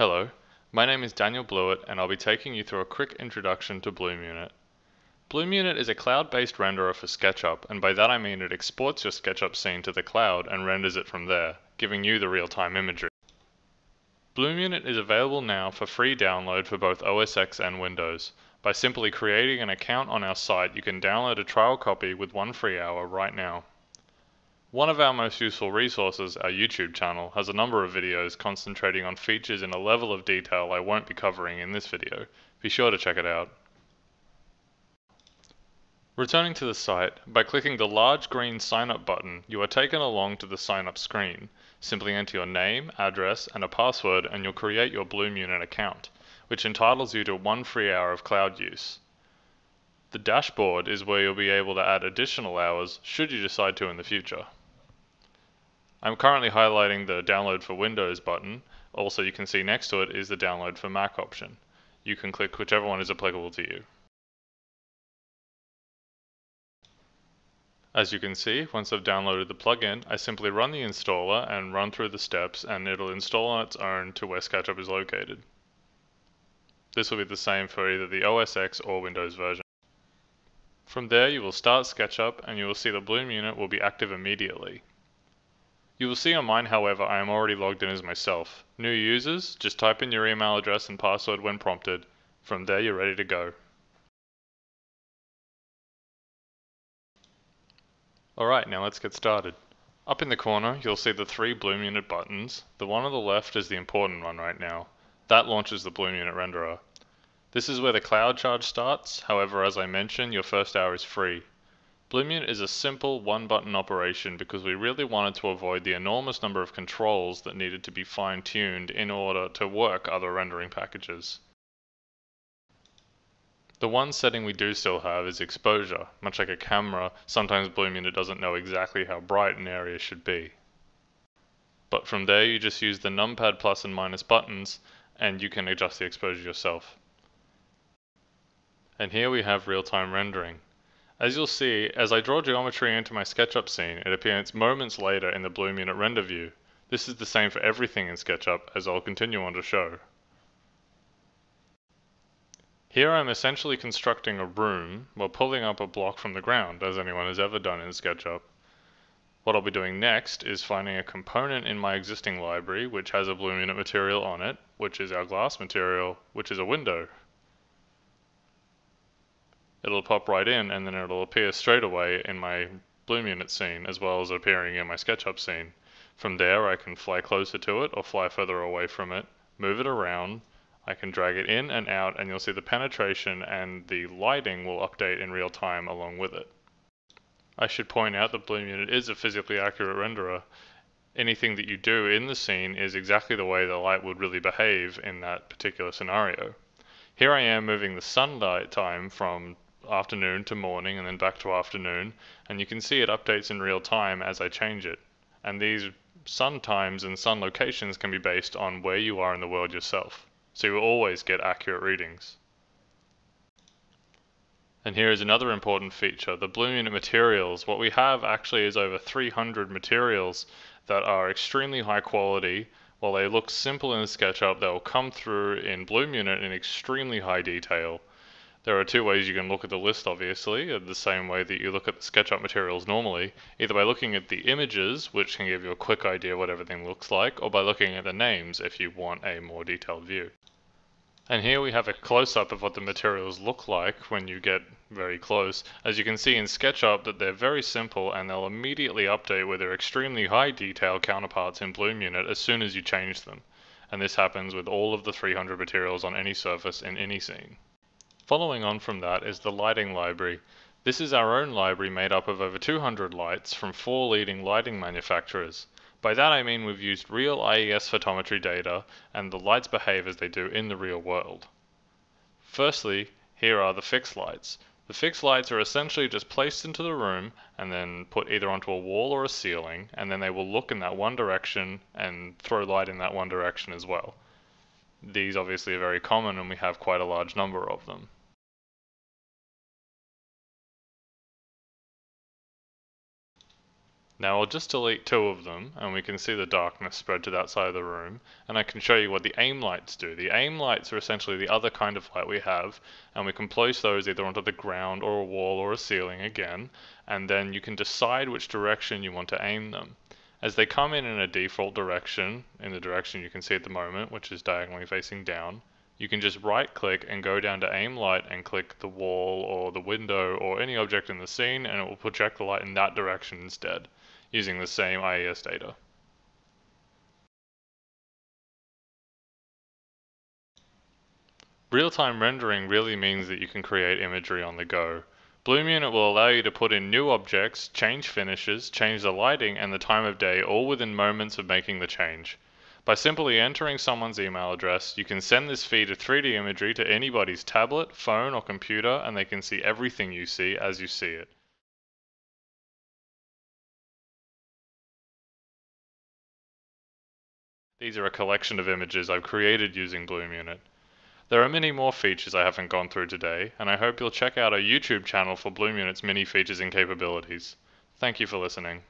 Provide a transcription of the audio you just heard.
Hello, my name is Daniel Blewett and I'll be taking you through a quick introduction to Bloom Unit. Bloom Unit is a cloud-based renderer for SketchUp and by that I mean it exports your SketchUp scene to the cloud and renders it from there, giving you the real-time imagery. Bloom Unit is available now for free download for both OS X and Windows. By simply creating an account on our site you can download a trial copy with one free hour right now. One of our most useful resources, our YouTube channel, has a number of videos concentrating on features in a level of detail I won't be covering in this video. Be sure to check it out. Returning to the site, by clicking the large green sign up button, you are taken along to the sign up screen. Simply enter your name, address, and a password and you'll create your Bloom Unit account, which entitles you to one free hour of cloud use. The dashboard is where you'll be able to add additional hours should you decide to in the future. I'm currently highlighting the download for Windows button. Also you can see next to it is the download for Mac option. You can click whichever one is applicable to you. As you can see, once I've downloaded the plugin, I simply run the installer and run through the steps and it'll install on its own to where SketchUp is located. This will be the same for either the OS X or Windows version. From there you will start SketchUp and you will see the Bloom unit will be active immediately. You will see on mine, however, I am already logged in as myself. New users, just type in your email address and password when prompted. From there, you're ready to go. Alright, now let's get started. Up in the corner, you'll see the three Bloom Unit buttons. The one on the left is the important one right now. That launches the Bloom Unit renderer. This is where the cloud charge starts, however as I mentioned, your first hour is free. Bloom is a simple one-button operation because we really wanted to avoid the enormous number of controls that needed to be fine-tuned in order to work other rendering packages. The one setting we do still have is exposure. Much like a camera, sometimes Bloom doesn't know exactly how bright an area should be. But from there you just use the numpad plus and minus buttons and you can adjust the exposure yourself. And here we have real-time rendering. As you'll see, as I draw geometry into my SketchUp scene, it appears moments later in the Bloom Unit render view. This is the same for everything in SketchUp, as I'll continue on to show. Here I'm essentially constructing a room while pulling up a block from the ground, as anyone has ever done in SketchUp. What I'll be doing next is finding a component in my existing library which has a Bloom Unit material on it, which is our glass material, which is a window it'll pop right in and then it'll appear straight away in my Bloom unit scene as well as appearing in my SketchUp scene. From there I can fly closer to it or fly further away from it, move it around, I can drag it in and out and you'll see the penetration and the lighting will update in real time along with it. I should point out that Bloom Unit is a physically accurate renderer. Anything that you do in the scene is exactly the way the light would really behave in that particular scenario. Here I am moving the sunlight time from afternoon to morning and then back to afternoon and you can see it updates in real time as I change it and these sun times and sun locations can be based on where you are in the world yourself so you always get accurate readings. And here is another important feature, the Bloom Unit materials. What we have actually is over 300 materials that are extremely high quality. While they look simple in SketchUp, they'll come through in Bloom Unit in extremely high detail. There are two ways you can look at the list, obviously, the same way that you look at the SketchUp materials normally, either by looking at the images, which can give you a quick idea what everything looks like, or by looking at the names if you want a more detailed view. And here we have a close-up of what the materials look like when you get very close. As you can see in SketchUp that they're very simple and they'll immediately update with their extremely high detail counterparts in Bloom Unit as soon as you change them. And this happens with all of the 300 materials on any surface in any scene. Following on from that is the lighting library. This is our own library made up of over 200 lights from four leading lighting manufacturers. By that I mean we've used real IES photometry data and the lights behave as they do in the real world. Firstly, here are the fixed lights. The fixed lights are essentially just placed into the room and then put either onto a wall or a ceiling and then they will look in that one direction and throw light in that one direction as well. These obviously are very common and we have quite a large number of them. Now I'll just delete two of them and we can see the darkness spread to that side of the room and I can show you what the aim lights do. The aim lights are essentially the other kind of light we have and we can place those either onto the ground or a wall or a ceiling again and then you can decide which direction you want to aim them. As they come in in a default direction, in the direction you can see at the moment, which is diagonally facing down, you can just right click and go down to aim light and click the wall or the window or any object in the scene and it will project the light in that direction instead using the same IES data. Real-time rendering really means that you can create imagery on the go. Bloom Unit will allow you to put in new objects, change finishes, change the lighting and the time of day all within moments of making the change. By simply entering someone's email address, you can send this feed of 3D imagery to anybody's tablet, phone or computer and they can see everything you see as you see it. These are a collection of images I've created using Bloom Unit. There are many more features I haven't gone through today, and I hope you'll check out our YouTube channel for Bloom Unit's many features and capabilities. Thank you for listening.